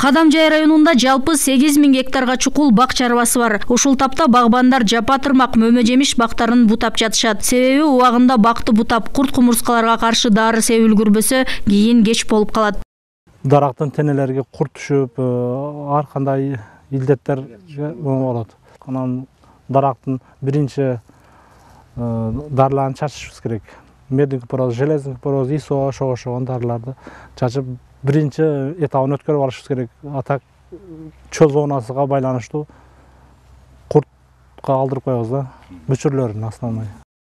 кадам жай районунда жалпы сегиз миң гектарга чукул бак чарбасы бар. Ушул тапта багбандар жапа тырмак мөмө жемиш бактарын бутап жатышат. Себеби убагында бакты бутап курт кумурскаларга каршы дары себип үлгүрбөсө кийин кеч болуп калат. Дарактын тенелериге курт түшүп ар кандай илдеттер болот анан дарактын биринчи дарыларын чачышыбыз керек. Медный купороз железный купороз исо ошого окшогон дарыларды чачып биринчи этабын өткөрүп алышыбыз керек а так чөз оонасыга байланыштуу куртка алдырып коебуз да бүчүрлөрүн основной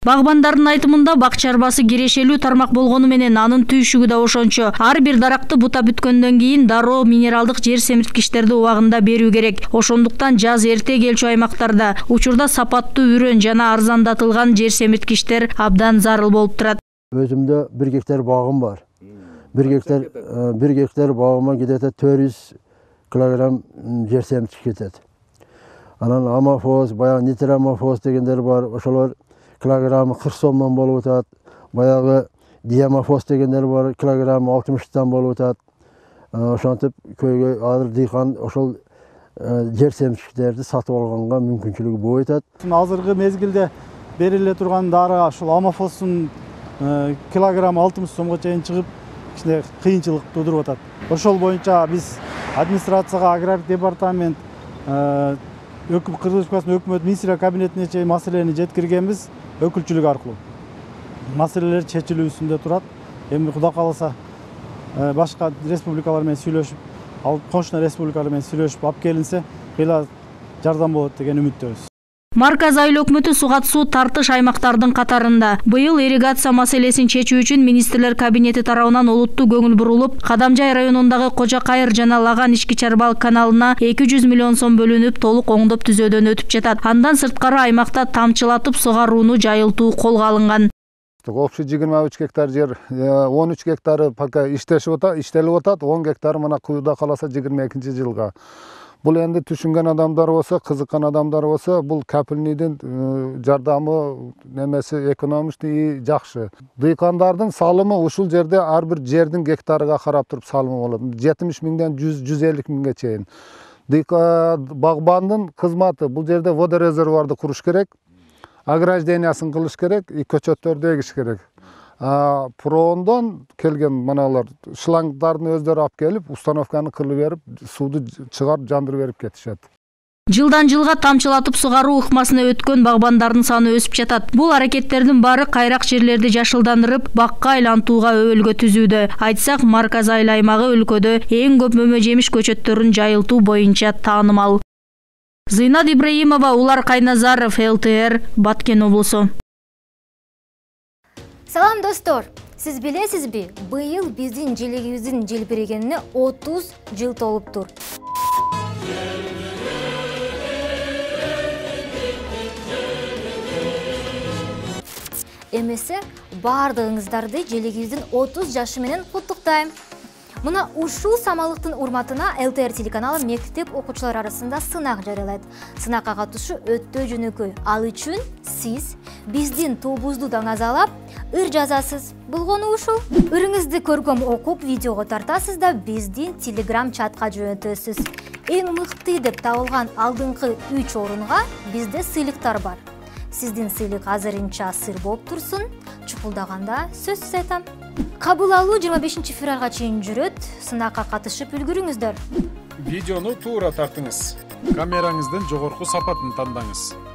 багбандардын айтымында бак чарбасы кирешелүү тармак болгону менен анын түйшүгү да ошончо ар бир даракты бутап бүткөндөн кийин дароо минералдык жер семирткичтерди убагында берүү керек. Ошондуктан жаз эрте келчү аймактарда учурда сапаттуу үрөн жана арзандатылган жер семирткичтер абдан зарыл болуп турат өзүмдө бир гектар багым бар. Бир гектар бир гектар багыма где то төрт жүз килограмм жер семчик кетет анан амофоз баягы нитромофоз дегендер бар ошолор килограммы кырк сомдон болуп атат баягы диамофоз дегендер бар килограммы алтымыштан болуп атат ошентип көйгөй азыр дыйкан ошол жер семчиктерди сатып алганга мүмкүнчүлүгү болбой атат азыркы мезгилде бериле турган дары ушул амофоздун килограммы алтымыш сомго чейин чыгып кичине кыйынчылык туудуруп атат ошол боюнча биз администрацияга агрардык департамент кыргыз республикасынын өкмөт министрлер кабинетине чейин маселени жеткиргенбиз өкүлчүлүк аркылуу маселелер чечилүү үстүндө турат эми кудай кааласа башка республикалар менен сүйлөшүп ал кошуна республикалар менен сүйлөшүп алып келинсе ыйла жардам болот деген үмүттөбүз марказ айыл өкмөтү сугат суу тартыш аймактардын катарында быйыл ирригация маселесин чечүү үчүн министрлер кабинети тарабынан олуттуу көңүл бурулуп кадамжай районундагы кожо кайыр жана лаган ички чарбалык каналына эки жүз миллион сом бөлүнүп толук оңдоп түзөөдөн өтүп жатат. Андан сырткары аймакта тамчылатып сугарууну жайылтуу колго алынган. Общий жыйырма үч гектар жер он үч гектары пока иштешип атат иштелип атат он гектары мына куюуда кааласа жыйырма экинчи жылга бул энди түшүнгөн адамдар болсо кызыккан адамдар болсо бул капильныйдын жардамы немеси экономичный жакшы дыйкандардын салымы ушул жерде ар бир жердин гектарыга карап туруп салымы болот жетимиш миңден жүз жүз элүү миңге чейин багбандын кызматы бул жерде водорезервуарды куруш керек ограждениясын кылыш керек и көчөттөрдү эгиш керек. Проондон келген мыналар шлангдардын өздөрү алып келип установканы кылып берип сууду чыгарып жандырып берип кетишет. Жылдан жылга тамчылатып сугаруу ыкмасына өткөн багбандардын саны өсүп жатат. Бул аракеттердин баары кайрак жерлерди жашылдандырып бакка айлантууга өбөлгө түзүүдө. Айтсак марказ айыл аймагы өлкөдө эң көп мөмө жемиш көчөттөрүн жайылтуу боюнча таанымал. Зыйнат ибраимова улар кайназаров лтр баткен облусу салам достор. Сиз билесизби быйыл биздин желегибиздин желбирегенине отуз жыл толуптур эмесе баардыгыңыздарды желегибиздин отуз жашы менен куттуктайм мына ушул самалдыктын урматына лтр телеканалы мектеп окуучулары арасында сынак жарыялайт сынакка катышуу өтө жөнөкөй ал үчүн сиз биздин тобубузду даңазалап ыр жазасыз. Болгону ушул. Ырыңызды көркөм окуп видеого тартасыз да биздин телеграм чатка жөнөтөсүз. Эң мыкты деп табылган алдыңкы үч орунга бизде сыйлыктар бар. Сиздин сыйлык азырынча сыр болуп турсун. Чукулдаганда сөзсүз айтам. Кабыл алуу жыйырма бешинчи февралга чейин жүрөт. Сынакка катышып үлгүрүңүздөр. Видеону туура тартыңыз. Камераңыздын жогорку сапатын тандаңыз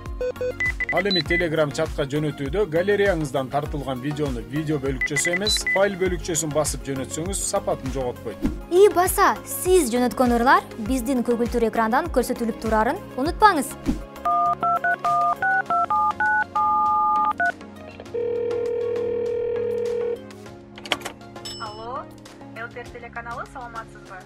ал эми телеграм чатка жөнөтүүдө галереяңыздан тартылган видеону видео бөлүкчөсү эмес файл бөлүкчөсүн басып жөнөтсөңүз сапатын жоготпойт. И баса сиз жөнөткөн ырлар биздин көгүлтүр экрандан көрсөтүлүп турарын унутпаңыз. Телеканалы саламатсызбы